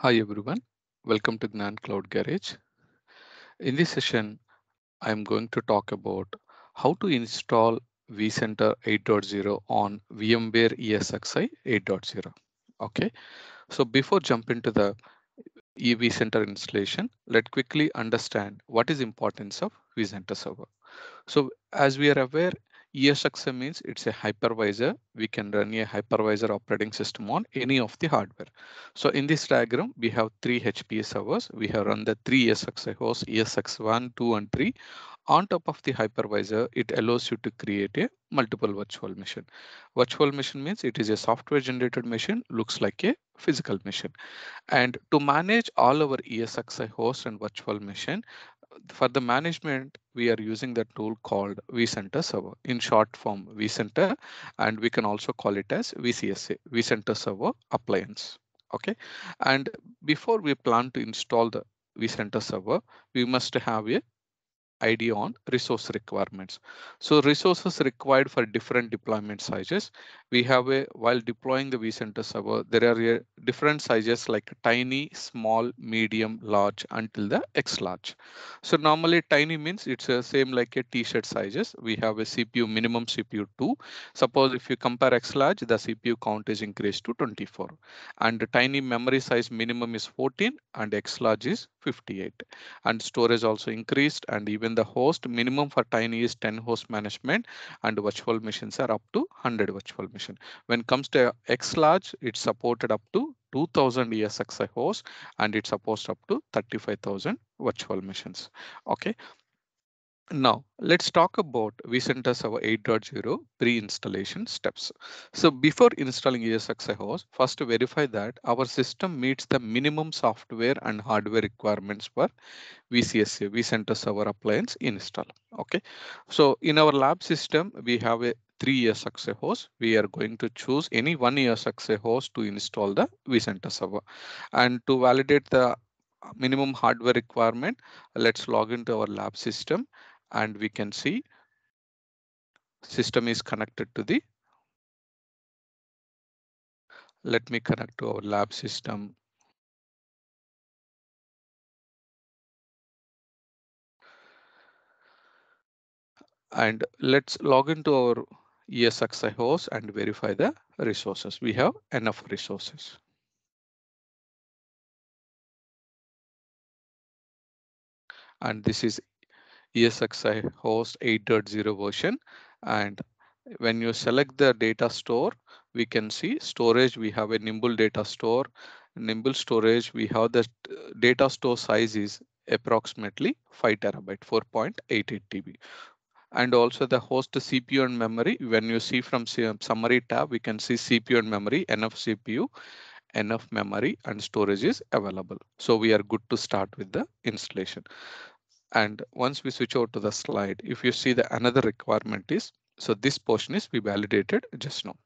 Hi everyone, welcome to the Gnan Cloud Garage. In this session, I'm going to talk about how to install vCenter 8.0 on VMware ESXi 8.0. Okay, so before jump into the vCenter installation, let quickly understand what is importance of vCenter server. So as we are aware, ESXi means it's a hypervisor. We can run a hypervisor operating system on any of the hardware. So in this diagram, we have three HPE servers. We have run the three ESXi hosts, ESX1, 2, and 3. On top of the hypervisor, it allows you to create a multiple virtual machine. Virtual machine means it is a software generated machine, looks like a physical machine. And to manage all our ESXi hosts and virtual machine, for the management, we are using the tool called vCenter server in short form vCenter, and we can also call it as VCSA, vCenter server appliance. Okay. And before we plan to install the vCenter server, we must have a idea on resource requirements. So resources required for different deployment sizes. We have a while deploying the vCenter server, there are different sizes like tiny, small, medium, large until the X large. So normally tiny means it's the same like a t-shirt sizes. We have a CPU minimum CPU 2. Suppose if you compare X large, the CPU count is increased to 24 and tiny memory size minimum is 14 and X large is 58 and storage also increased and even the host minimum for tiny is 10 host management and virtual machines are up to 100 virtual machine. When comes to x large it's supported up to 2000 ESXi hosts and it supports up to 35,000 virtual machines. Okay, now let's talk about vCenter Server 8.0 pre-installation steps. So before installing ESXi host, first verify that our system meets the minimum software and hardware requirements for VCSA, vCenter Server Appliance install. Okay, so in our lab system, we have a three ESXi host. We are going to choose any one ESXi host to install the vCenter server. And to validate the minimum hardware requirement, let's log into our lab system and we can see system is connected to the let me connect to our lab system and let's log into our ESXi host and verify the resources. We have enough resources. And this is ESXi host 8.0 version. And when you select the data store, we can see storage. We have a Nimble data store. Nimble storage, we have the uh, data store size is approximately 5 terabyte, 4.88 TB. And also the host CPU and memory. When you see from summary tab, we can see CPU and memory, enough CPU, enough memory and storage is available. So we are good to start with the installation. And once we switch over to the slide, if you see the another requirement is, so this portion is we validated just now.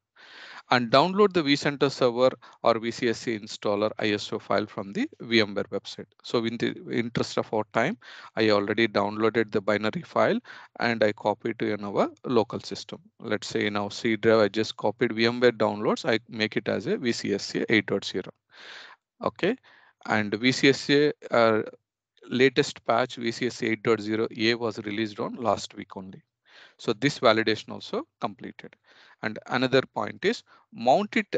And download the vCenter server or VCSA installer ISO file from the VMware website. So in the interest of our time, I already downloaded the binary file and I copied to in our local system. Let's say in our C drive, I just copied VMware downloads. I make it as a VCSA 8.0. Okay, and VCSA uh, latest patch VCS 8.0 A was released on last week only. So this validation also completed. And another point is mount it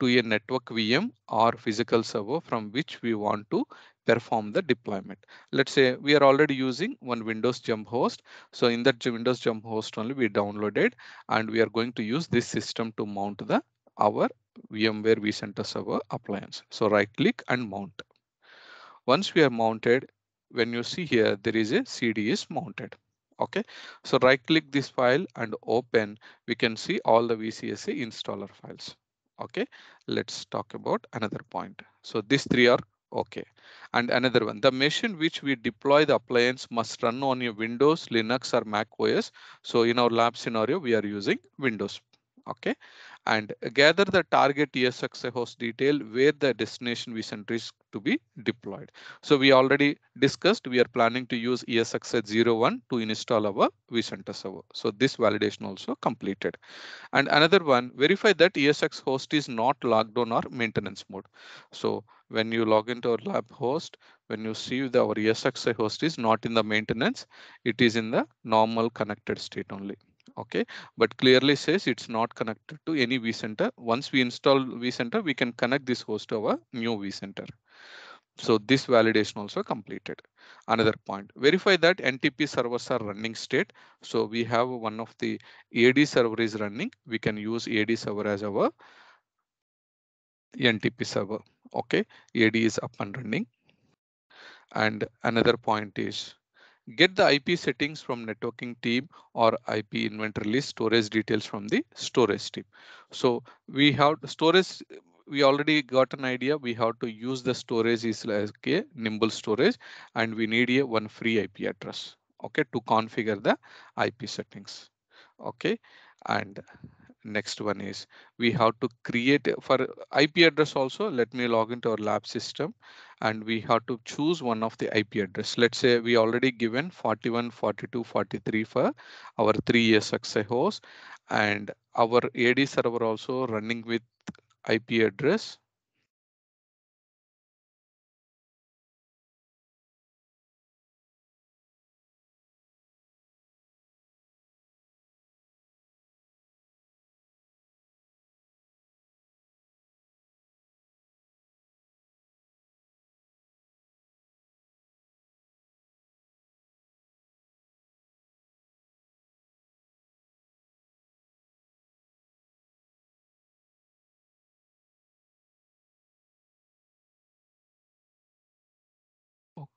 to a network VM or physical server from which we want to perform the deployment. Let's say we are already using one Windows jump host. So in that Windows jump host only we downloaded and we are going to use this system to mount the our VMware vCenter server appliance. So right click and mount. Once we are mounted, when you see here, there is a CD is mounted. Okay, so right click this file and open, we can see all the VCSA installer files. Okay, let's talk about another point. So these three are okay. And another one, the machine which we deploy the appliance must run on your Windows, Linux or Mac OS. So in our lab scenario, we are using Windows. Okay, and gather the target ESXi host detail where the destination vCenter is to be deployed. So we already discussed we are planning to use ESXi01 to install our vCenter server. So this validation also completed. And another one, verify that ESX host is not logged on or maintenance mode. So when you log into our lab host, when you see the our ESXi host is not in the maintenance, it is in the normal connected state only okay but clearly says it's not connected to any vcenter once we install vcenter we can connect this host to our new vcenter so this validation also completed. Another point verify that ntp servers are running state. So we have one of the ad server is running. We can use ad server as our ntp server. Okay ad is up and running. And another point is Get the IP settings from networking team or IP inventory list storage details from the storage team. So we have storage we already got an idea we have to use the storage is like a nimble storage and we need a one free ip address okay to configure the ip settings okay and next one is we have to create for IP address also. Let me log into our lab system and we have to choose one of the IP address. Let's say we already given 41, 42, 43 for our three ESXi host and our AD server also running with IP address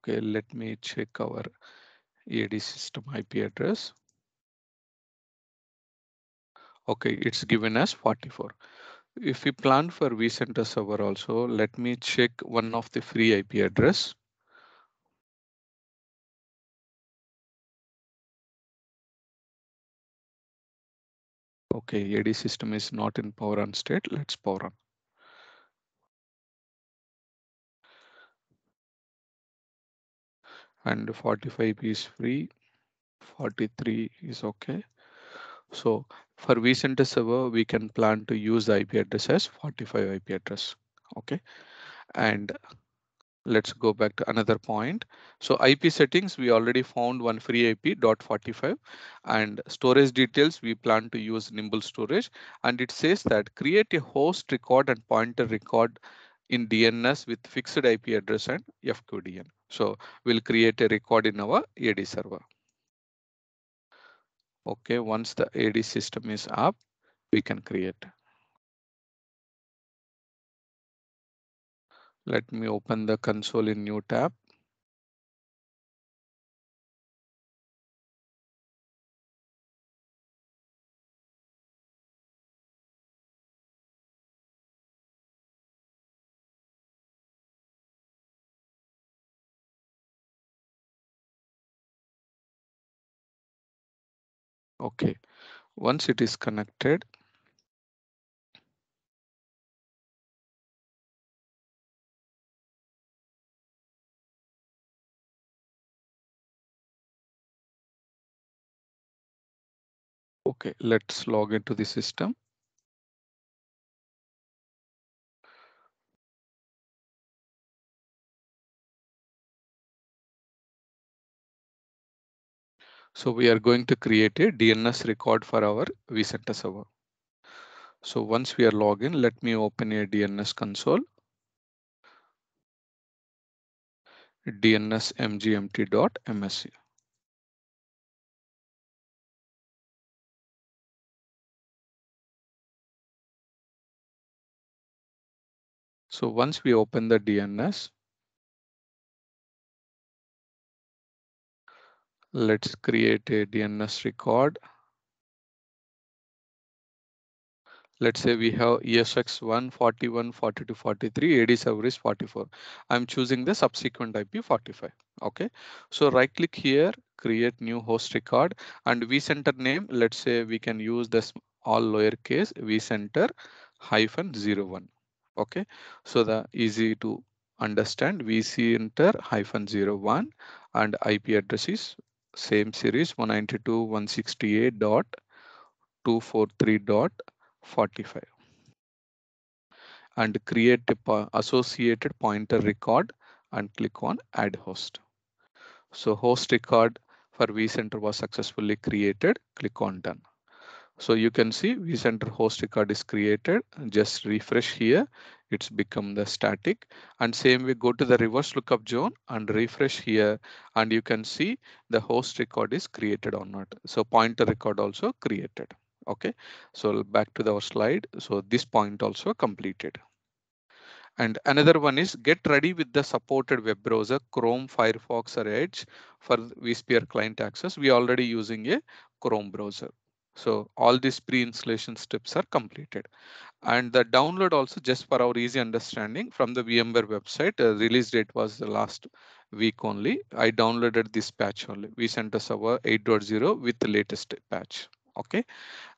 Okay, let me check our AD system IP address. Okay, it's given as 44. If we plan for vCenter server also, let me check one of the free IP address. Okay, AD system is not in power on state. Let's power on. And 45 is free 43 is okay. So for vcenter server we can plan to use the ip address as 45 ip address okay? And let's go back to another point. So ip settings we already found one free ip dot 45 and storage details we plan to use nimble storage. And it says that create a host record and pointer record in dns with fixed ip address and fqdn so we'll create a record in our AD server. Okay, once the AD system is up, we can create. Let me open the console in new tab. Okay, once it is connected, okay, let's log into the system. So we are going to create a DNS record for our vCenter server. So once we are logged in, let me open a DNS console. DNS mgmt.msc. So once we open the DNS, Let's create a DNS record. Let's say we have ESX1, 41, 42, 43, AD server is 44. I'm choosing the subsequent IP 45. Okay, so right click here, create new host record and vCenter name. Let's say we can use this all lowercase vcenter hyphen 01 okay so the easy to understand vcenter hyphen 01 and ip address is same series 192.168.243.45 and create a associated pointer record and click on add host. So host record for vCenter was successfully created. Click on done. So you can see vCenter host record is created. Just refresh here. It's become the static and same way go to the reverse lookup zone and refresh here and you can see the host record is created or not. So pointer record also created. Okay, so back to our slide. So this point also completed. And another one is get ready with the supported web browser, Chrome, Firefox or Edge for vSphere client access. We already using a Chrome browser. So all these pre-installation steps are completed. And the download also just for our easy understanding from the VMware website, uh, release date was the last week only. I downloaded this patch only. vCenter Server 8.0 with the latest patch. Okay.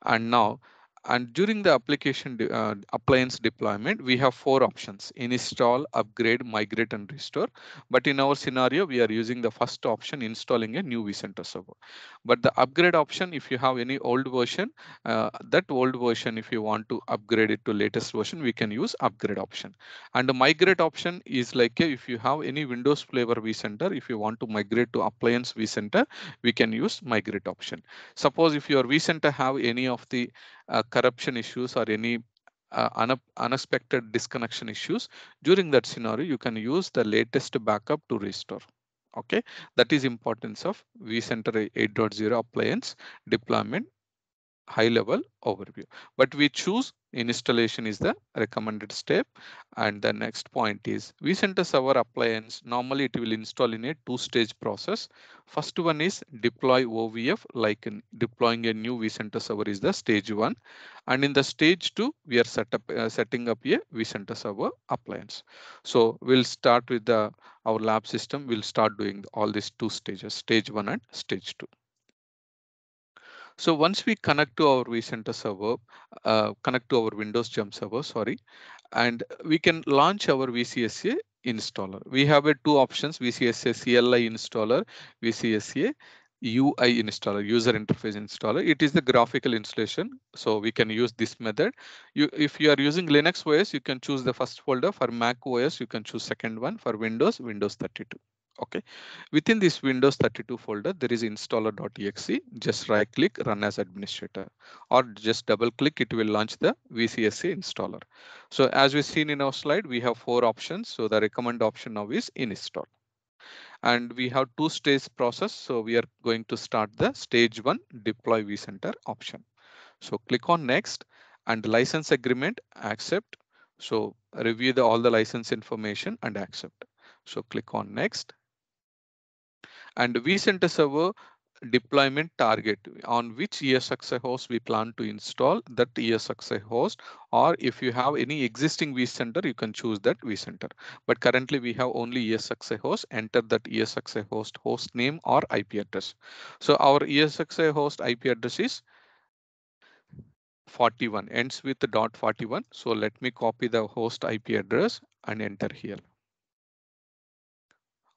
And now and during the application uh, appliance deployment, we have four options, install, upgrade, migrate, and restore. But in our scenario, we are using the first option, installing a new vCenter server. But the upgrade option, if you have any old version, uh, that old version, if you want to upgrade it to latest version, we can use upgrade option. And the migrate option is like if you have any Windows flavor vCenter, if you want to migrate to appliance vCenter, we can use migrate option. Suppose if your vCenter have any of the corruption issues or any uh, unexpected disconnection issues, during that scenario, you can use the latest backup to restore. Okay, that is importance of vCenter 8.0 appliance deployment high level overview. But we choose installation is the recommended step. And the next point is vCenter server appliance. Normally it will install in a two stage process. First one is deploy OVF like in deploying a new vCenter server is the stage one. And in the stage two, we are set up, uh, setting up a vCenter server appliance. So we'll start with the our lab system. We'll start doing all these two stages, stage one and stage two. So once we connect to our vCenter server, uh, connect to our Windows jump server, sorry, and we can launch our VCSA installer. We have a two options, VCSA CLI installer, VCSA UI installer, user interface installer. It is the graphical installation. So we can use this method. You, if you are using Linux OS, you can choose the first folder. For Mac OS, you can choose second one. For Windows, Windows 32 okay. Within this windows 32 folder there is installer.exe just right click run as administrator. Or just double click it will launch the VCSC installer. So as we've seen in our slide we have four options. So the recommend option now is install. And we have two stage process. So we are going to start the stage one deploy vcenter option. So click on next and license agreement accept. So review the all the license information and accept. So click on next and vCenter server deployment target on which ESXi host we plan to install that ESXi host or if you have any existing vCenter you can choose that vCenter but currently we have only ESXi host. Enter that ESXi host host name or IP address. So our ESXi host IP address is 41 ends with dot 41 so let me copy the host IP address and enter here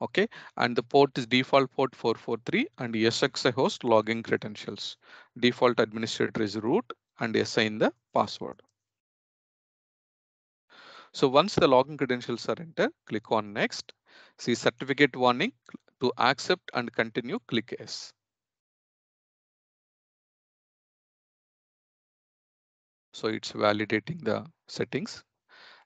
okay and the port is default port 443 and ESXi host login credentials. Default administrator is root and assign the password. So once the login credentials are entered click on next. See certificate warning to accept and continue click yes so it's validating the settings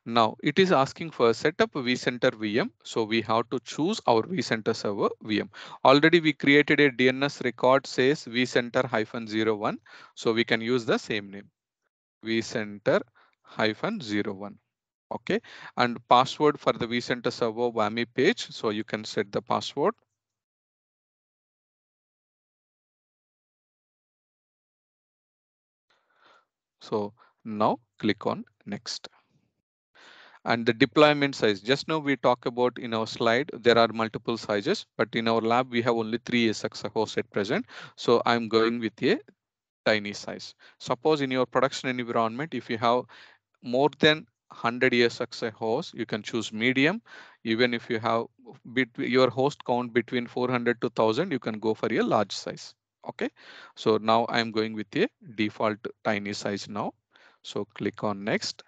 now it is asking for setup vCenter VM. So we have to choose our vCenter server VM. Already we created a DNS record says vCenter hyphen 01. So we can use the same name vCenter hyphen 01. Okay. And password for the vCenter server VAMI page. So you can set the password. So now click on next and the deployment size just now we talk about in our slide there are multiple sizes but in our lab we have only three ESX hosts at present so i'm going with a tiny size. Suppose in your production environment, if you have more than 100 ESXi host, you can choose medium. Even if you have your host count between 400 to 1000, you can go for a large size. Okay, so now I'm going with a default tiny size now. So click on next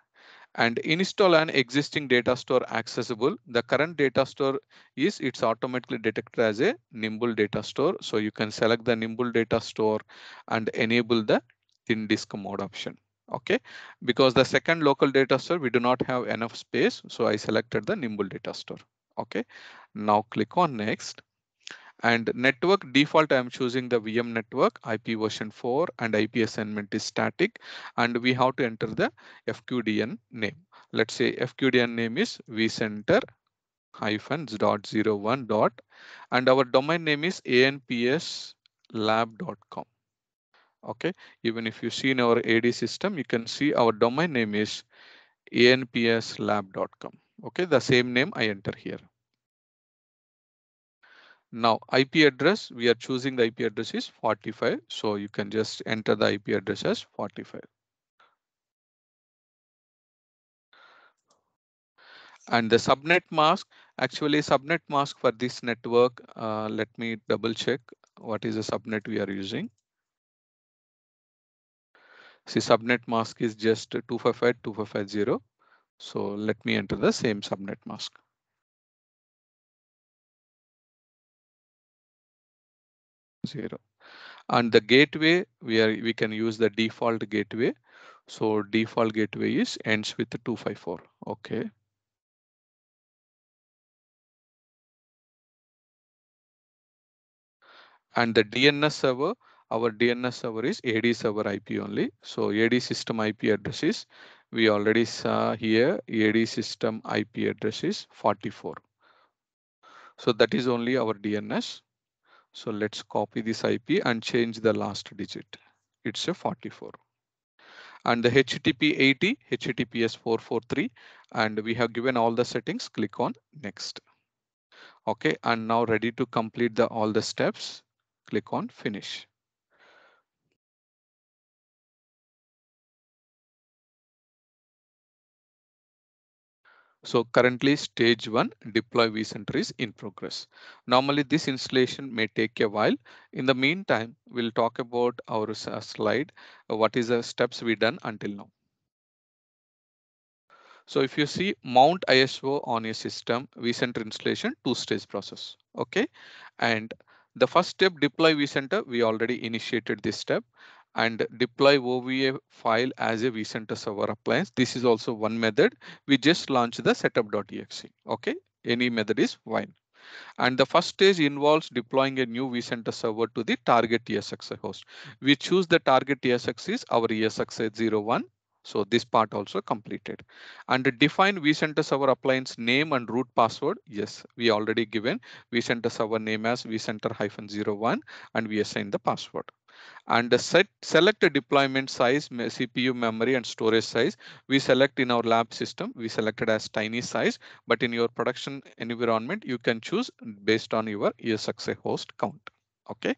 and install an existing data store accessible. The current data store is it's automatically detected as a Nimble data store. So you can select the Nimble data store and enable the thin disk mode option. OK, because the second local data store, we do not have enough space. So I selected the Nimble data store. OK, now click on next and network default i'm choosing the vm network ip version 4 and ip assignment is static. And we have to enter the fqdn name. Let's say fqdn name is vcenter hyphen dot zero one dot and our domain name is anpslab.com okay even if you see in our ad system you can see our domain name is anpslab.com okay the same name i enter here now IP address, we are choosing the IP address is 45. So you can just enter the IP address as 45. And the subnet mask, actually subnet mask for this network, uh, let me double check what is the subnet we are using. See subnet mask is just 255.255.0. So let me enter the same subnet mask. Zero. And the gateway, we are we can use the default gateway. So default gateway is ends with 254. Okay. And the DNS server, our DNS server is AD server IP only. So AD system IP address is, we already saw here, AD system IP address is 44. So that is only our DNS. So let's copy this IP and change the last digit. It's a 44. And the HTTP 80, HTTPS 443, and we have given all the settings. Click on next. Okay, and now ready to complete the all the steps click on finish. So currently stage one deploy vCenter is in progress. Normally this installation may take a while. In the meantime, we'll talk about our uh, slide. Uh, what is the steps we done until now. So if you see mount ISO on a system, vCenter installation two stage process. OK, and the first step deploy vCenter, we already initiated this step and deploy OVA file as a vCenter server appliance. This is also one method. We just launched the setup.exe. Okay, any method is fine. And the first stage involves deploying a new vCenter server to the target ESXi host. We choose the target ESX is our ESXi01 so this part also completed. And define vCenter server appliance name and root password. Yes, we already given vCenter server name as vCenter-01 and we assign the password. And set select a deployment size, CPU memory and storage size. We select in our lab system, we selected as tiny size, but in your production environment, you can choose based on your ESXi host count okay.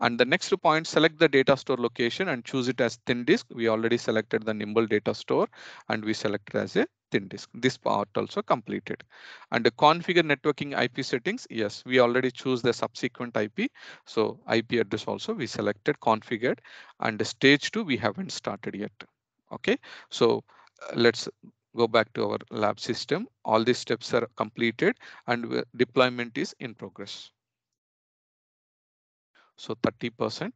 And the next point select the data store location and choose it as thin disk. We already selected the nimble data store and we selected as a thin disk. This part also completed. And the configure networking ip settings. Yes we already choose the subsequent ip so ip address also we selected configured and stage two we haven't started yet. Okay. So uh, let's go back to our lab system. All these steps are completed and deployment is in progress so 30%.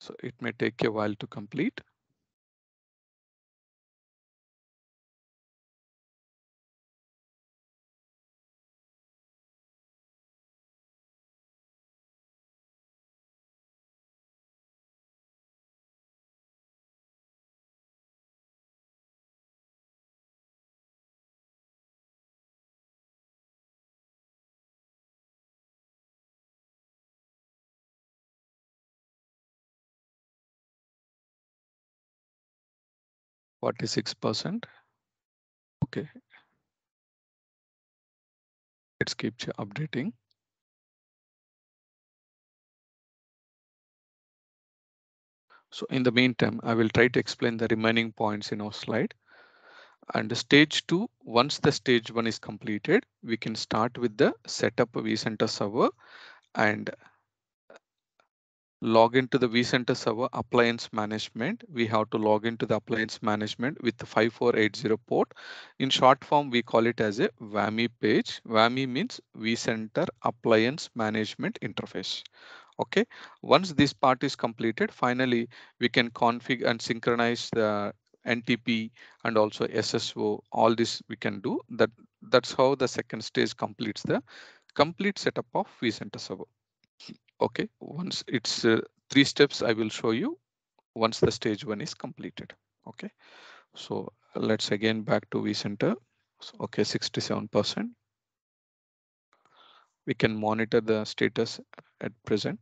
So it may take a while to complete. 46%. Okay. Let's keep updating. So in the meantime, I will try to explain the remaining points in our slide. And stage two, once the stage one is completed, we can start with the setup of vCenter server and log into the vCenter server appliance management. We have to log into the appliance management with the 5480 port. In short form, we call it as a VAMI page. VAMI means vCenter appliance management interface. Okay, once this part is completed, finally, we can configure and synchronize the NTP and also SSO. All this we can do that. That's how the second stage completes the complete setup of vCenter server. Okay, once it's uh, three steps, I will show you once the stage one is completed. Okay, so let's again back to vCenter. So, okay, 67%. We can monitor the status at present.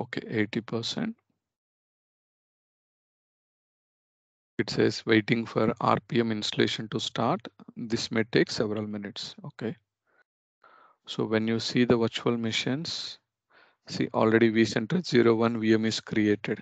Okay, 80%. It says waiting for RPM installation to start. This may take several minutes. Okay. So when you see the virtual machines, see already vCenter 01 VM is created.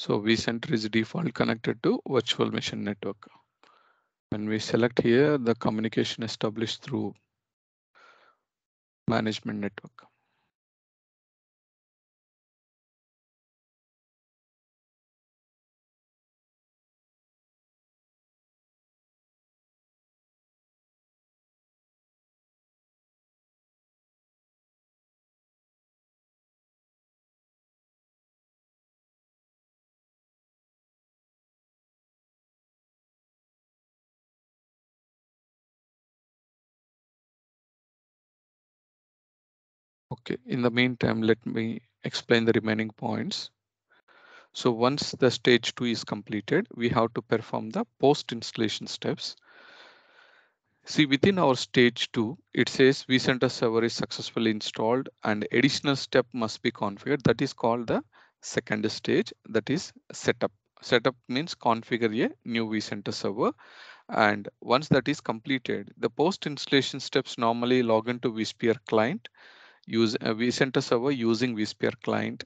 So vCenter is default connected to virtual machine network. When we select here, the communication established through management network. Okay, in the meantime, let me explain the remaining points. So once the stage two is completed, we have to perform the post installation steps. See within our stage two, it says vCenter server is successfully installed and additional step must be configured. That is called the second stage that is setup. Setup means configure a new vCenter server. And once that is completed, the post installation steps normally log into vSphere client use a vCenter server using vSphere client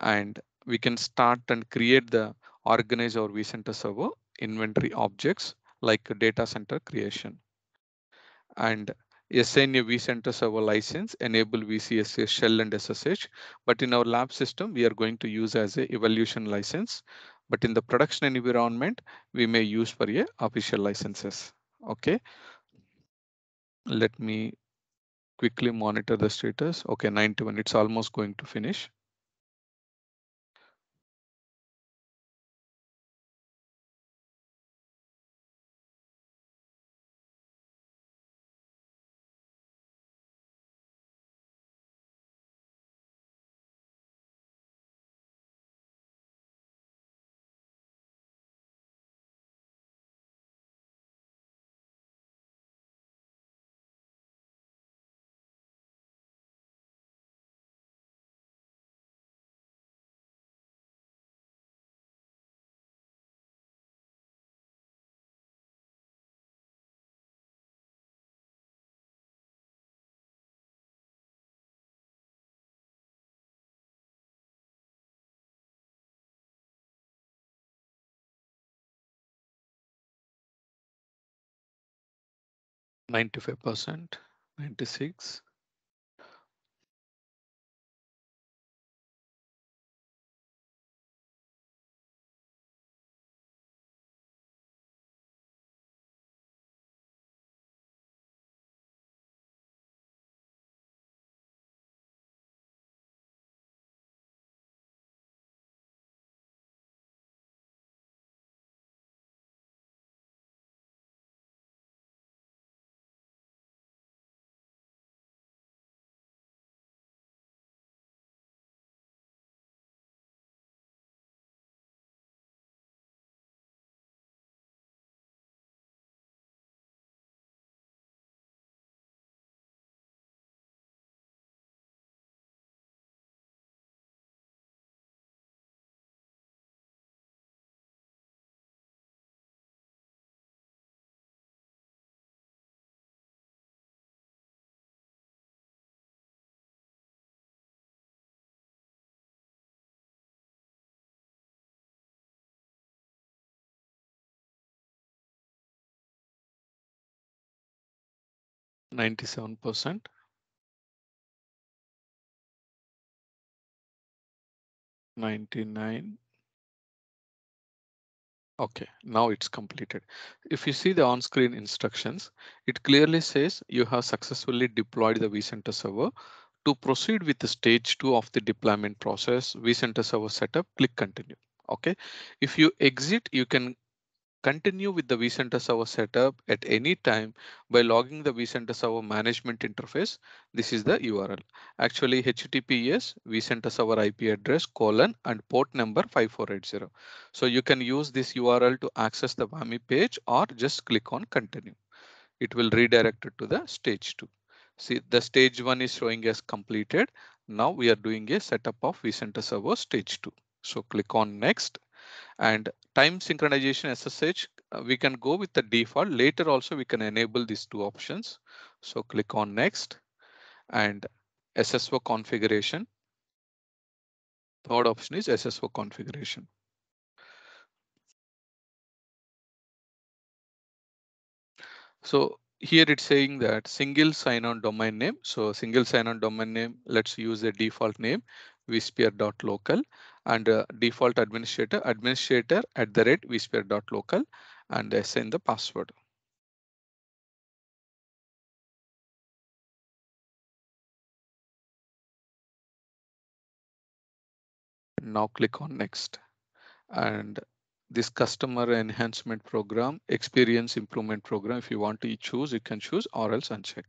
and we can start and create the organize our vCenter server inventory objects like data center creation. And assign a vCenter server license, enable VCSA shell and SSH. But in our lab system, we are going to use as a evaluation license. But in the production environment, we may use for a official licenses. Okay. Let me quickly monitor the status. Okay, 91, it's almost going to finish. 95%, 96, Ninety-seven percent, ninety-nine. Okay, now it's completed. If you see the on-screen instructions, it clearly says you have successfully deployed the vCenter server. To proceed with the stage two of the deployment process, vCenter server setup, click continue. Okay, if you exit, you can continue with the vCenter server setup at any time by logging the vCenter server management interface. This is the URL. Actually, HTTPS vCenter server IP address colon and port number 5480. So you can use this URL to access the VAMI page or just click on continue. It will redirect it to the stage two. See the stage one is showing as completed. Now we are doing a setup of vCenter server stage two. So click on next and time synchronization SSH, uh, we can go with the default. Later also we can enable these two options. So click on next and SSO configuration. Third option is SSO configuration. So here it's saying that single sign-on domain name. So single sign-on domain name, let's use the default name vsphere.local and uh, default administrator administrator at the rate vsphere.local and assign the password. Now click on next. And this customer enhancement program experience improvement program if you want to choose you can choose or else uncheck.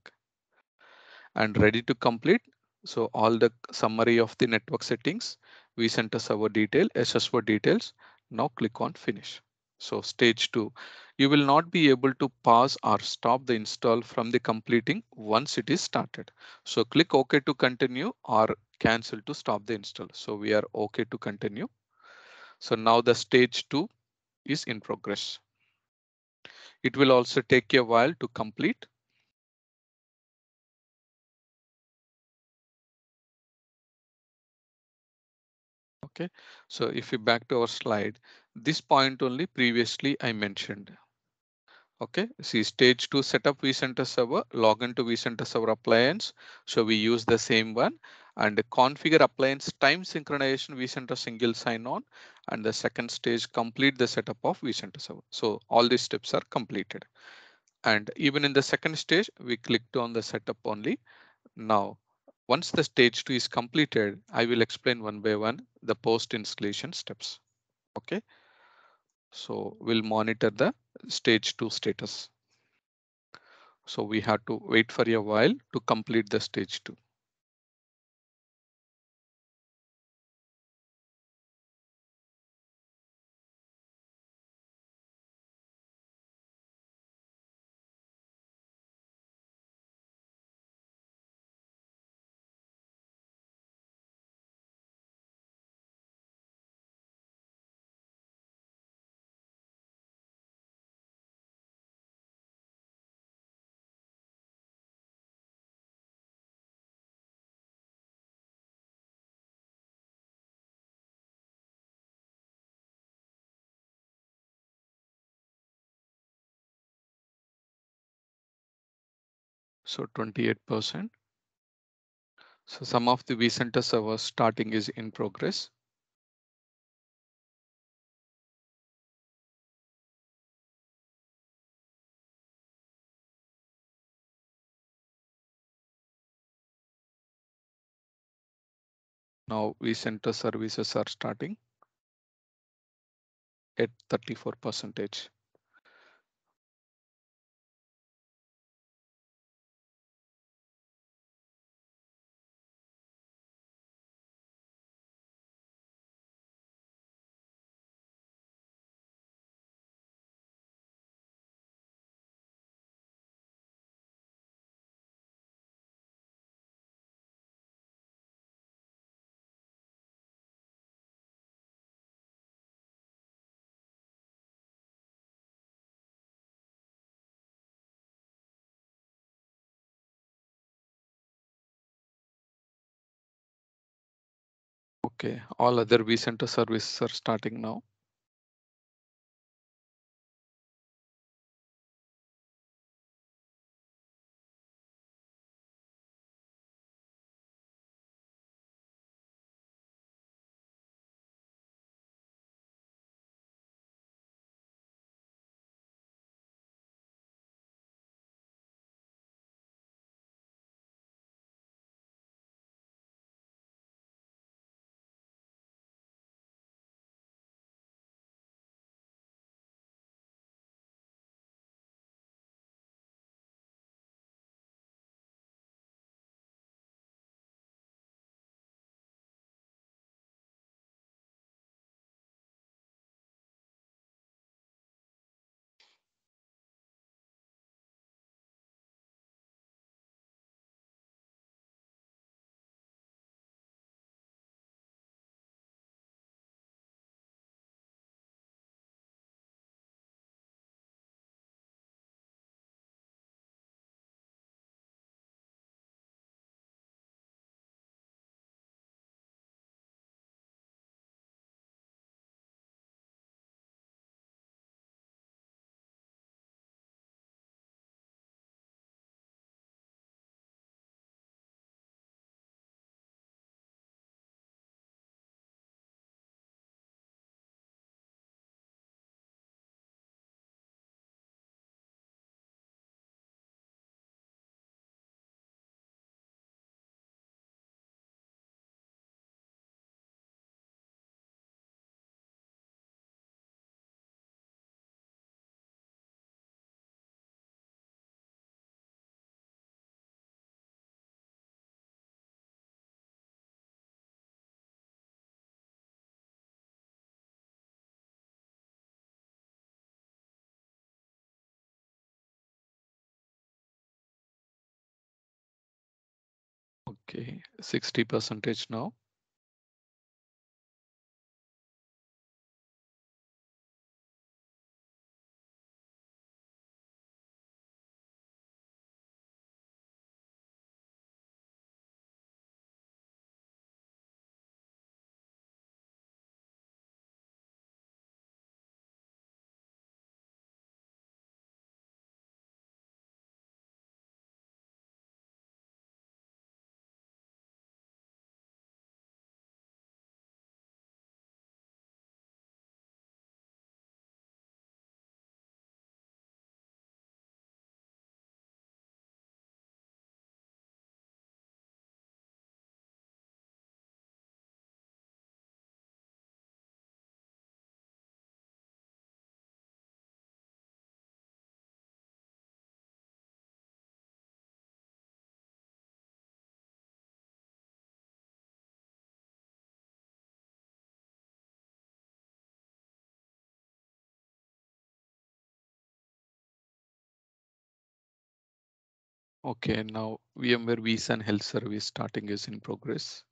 And ready to complete. So all the summary of the network settings, vCenter server detail, SSO details. Now click on finish. So stage two, you will not be able to pause or stop the install from the completing once it is started. So click OK to continue or cancel to stop the install. So we are OK to continue. So now the stage two is in progress. It will also take a while to complete. Okay, so if we back to our slide, this point only previously I mentioned. Okay, see stage two setup vCenter server, log into vCenter server appliance. So we use the same one and configure appliance time synchronization vCenter single sign on and the second stage complete the setup of vCenter server. So all these steps are completed. And even in the second stage, we clicked on the setup only. Now once the stage two is completed, I will explain one by one the post installation steps. OK, so we'll monitor the stage two status. So we have to wait for a while to complete the stage two. So 28%. So some of the vCenter servers starting is in progress. Now vCenter services are starting at 34 percentage. Okay, all other vCenter services are starting now. Okay, 60 percentage now. Okay, now VMware vSAN Health Service starting is in progress.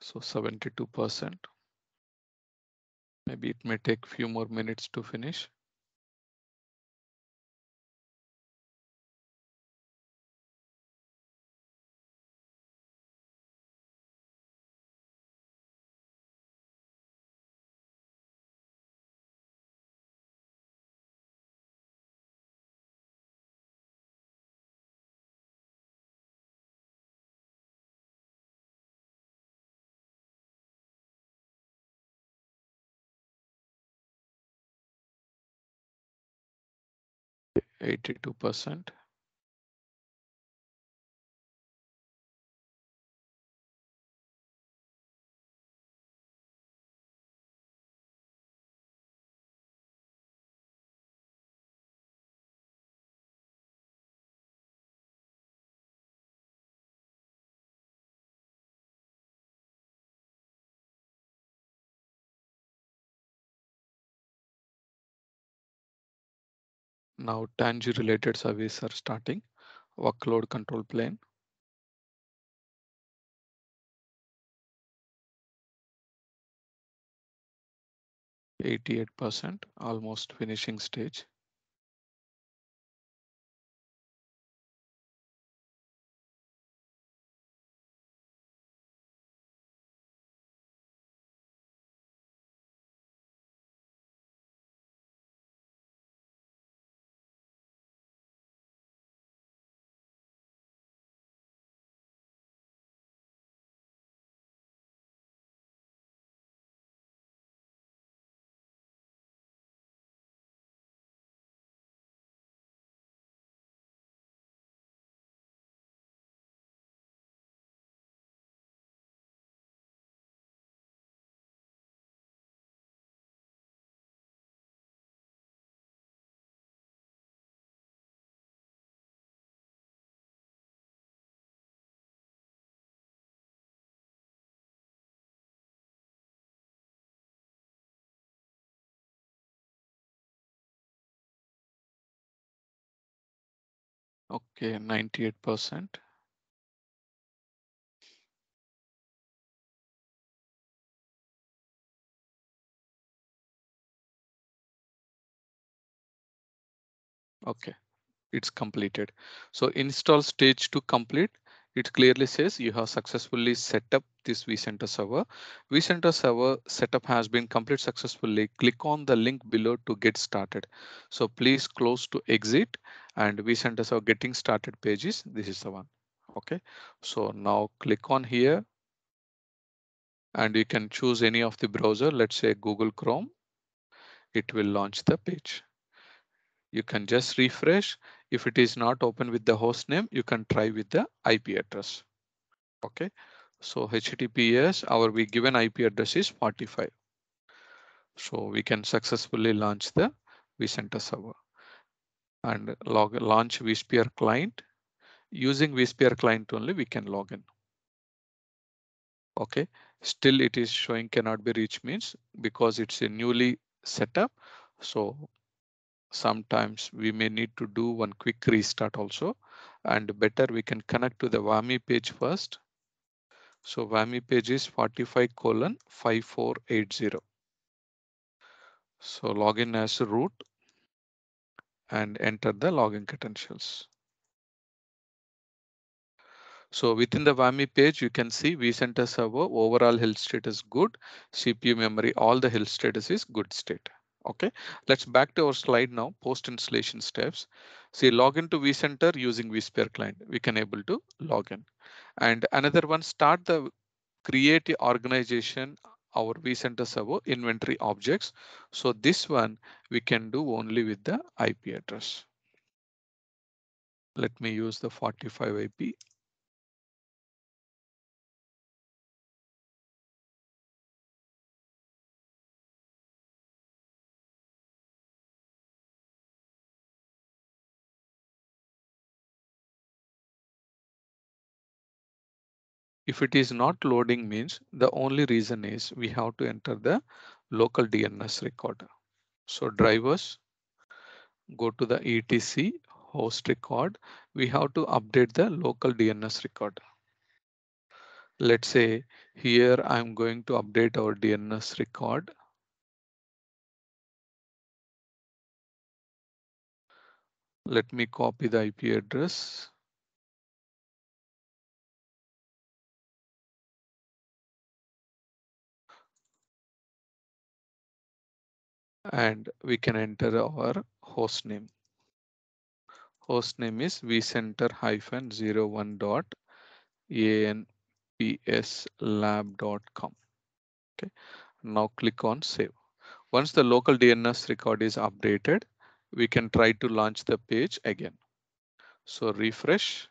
So 72%. Maybe it may take a few more minutes to finish. 82%. Now Tanzu related services are starting. Workload control plane. Eighty-eight percent, almost finishing stage. Okay, 98%. Okay, it's completed. So install stage to complete. It clearly says you have successfully set up this vCenter server. vCenter server setup has been complete successfully. Click on the link below to get started. So please close to exit and we sent us our getting started pages. This is the one. Okay, so now click on here and you can choose any of the browser. Let's say Google Chrome. It will launch the page you can just refresh. If it is not open with the host name, you can try with the IP address. Okay, so HTTPS, our we given IP address is 45. So we can successfully launch the vCenter server and log launch vSphere client. Using vSphere client only we can log in. Okay, still it is showing cannot be reached means because it's a newly set up. So sometimes we may need to do one quick restart also and better we can connect to the VAMI page first. So VAMI page is 45 colon 5480. So login as root and enter the login credentials. So within the VAMI page, you can see vCenter server overall health status good, CPU memory, all the health status is good state. Okay, let's back to our slide now, post installation steps. See login to vCenter using vSphere client. We can able to log in. And another one, start the create organization our vCenter server inventory objects. So this one we can do only with the IP address. Let me use the 45 IP If it is not loading means the only reason is we have to enter the local DNS record. So drivers, go to the etc host record. We have to update the local DNS record. Let's say here I'm going to update our DNS record. Let me copy the IP address. And we can enter our host name. Host name is vcenter hyphen 01 dot anpslab.com. Okay, now click on save. Once the local DNS record is updated, we can try to launch the page again. So refresh.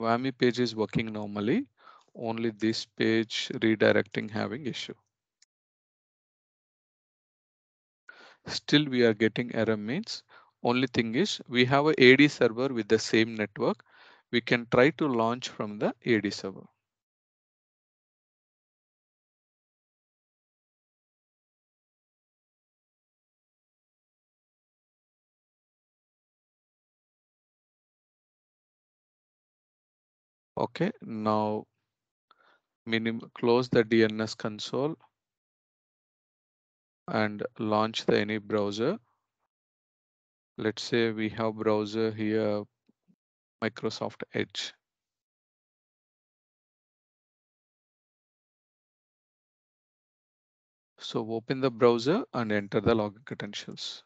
VAMI page is working normally. Only this page redirecting having issue. Still we are getting error means only thing is we have a AD server with the same network. We can try to launch from the AD server. Okay, now minim close the DNS console and launch the any browser. Let's say we have browser here, Microsoft Edge. So open the browser and enter the login credentials.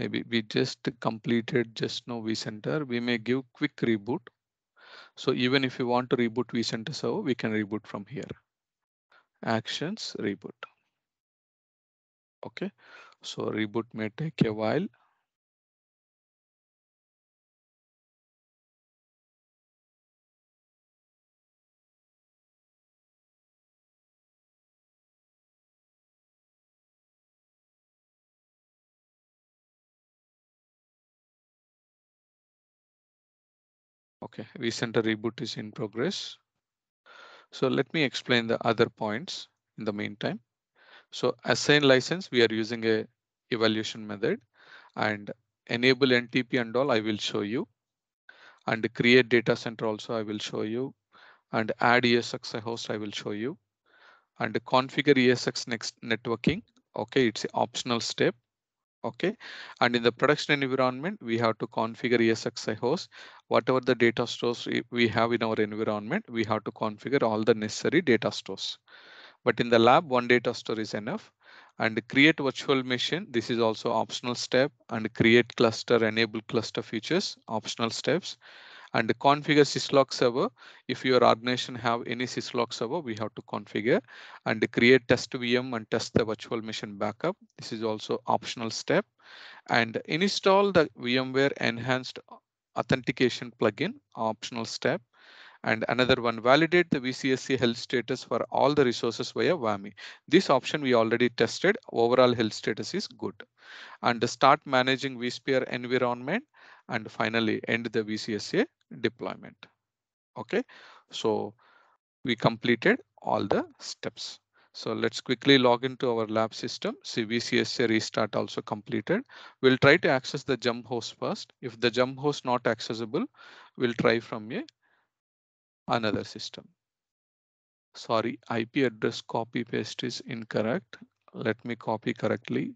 Maybe we just completed just now vCenter. We may give quick reboot. So even if you want to reboot vCenter server, we can reboot from here. Actions reboot. Okay, so reboot may take a while. Okay, vCenter reboot is in progress. So let me explain the other points in the meantime. So assign license, we are using a evaluation method and enable NTP and all I will show you. And create data center also I will show you. And add ESX host I will show you. And configure ESX next networking. Okay, it's an optional step. Okay, and in the production environment, we have to configure ESXi host. Whatever the data stores we have in our environment, we have to configure all the necessary data stores. But in the lab, one data store is enough. And create virtual machine, this is also optional step. And create cluster, enable cluster features, optional steps and configure syslog server. If your organization have any syslog server, we have to configure and create test VM and test the virtual machine backup. This is also optional step and install the VMware enhanced authentication plugin, optional step. And another one, validate the VCSA health status for all the resources via VAMI. This option we already tested. Overall health status is good. And start managing vSphere environment and finally end the VCSA deployment. OK, so we completed all the steps. So let's quickly log into our lab system. See VCSA restart also completed. We'll try to access the jump host first. If the jump host not accessible, we'll try from a another system. Sorry, IP address copy paste is incorrect. Let me copy correctly.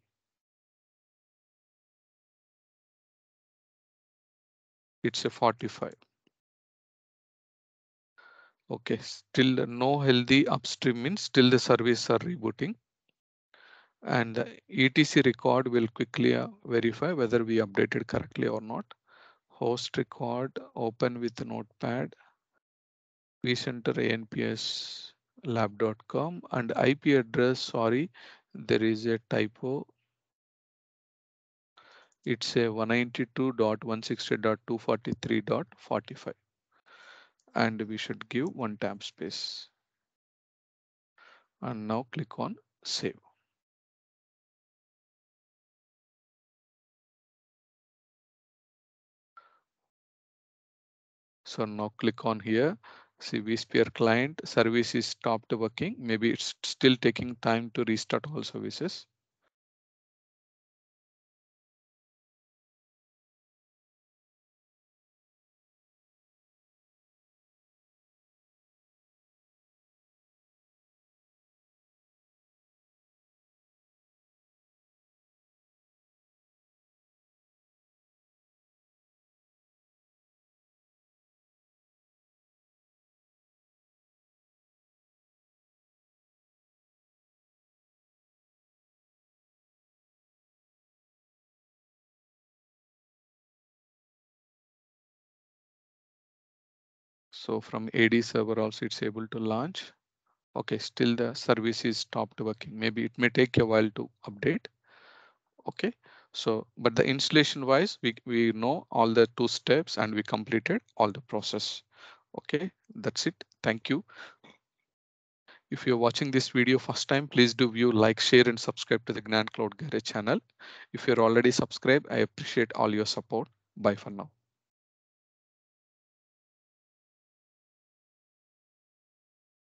It's a 45. Okay, still no healthy upstream means still the service are rebooting. And the ETC record will quickly uh, verify whether we updated correctly or not. Host record open with notepad vcenter anps lab.com and IP address. Sorry, there is a typo. It's a 192.160.243.45 and we should give one tab space. And now click on save. So now click on here. See vSphere client service is stopped working. Maybe it's still taking time to restart all services. So from AD server also it's able to launch. Okay, still the service is stopped working. Maybe it may take a while to update. Okay, so but the installation wise, we, we know all the two steps and we completed all the process. Okay, that's it. Thank you. If you're watching this video first time, please do view, like, share, and subscribe to the Gnan Cloud Garage channel. If you're already subscribed, I appreciate all your support. Bye for now.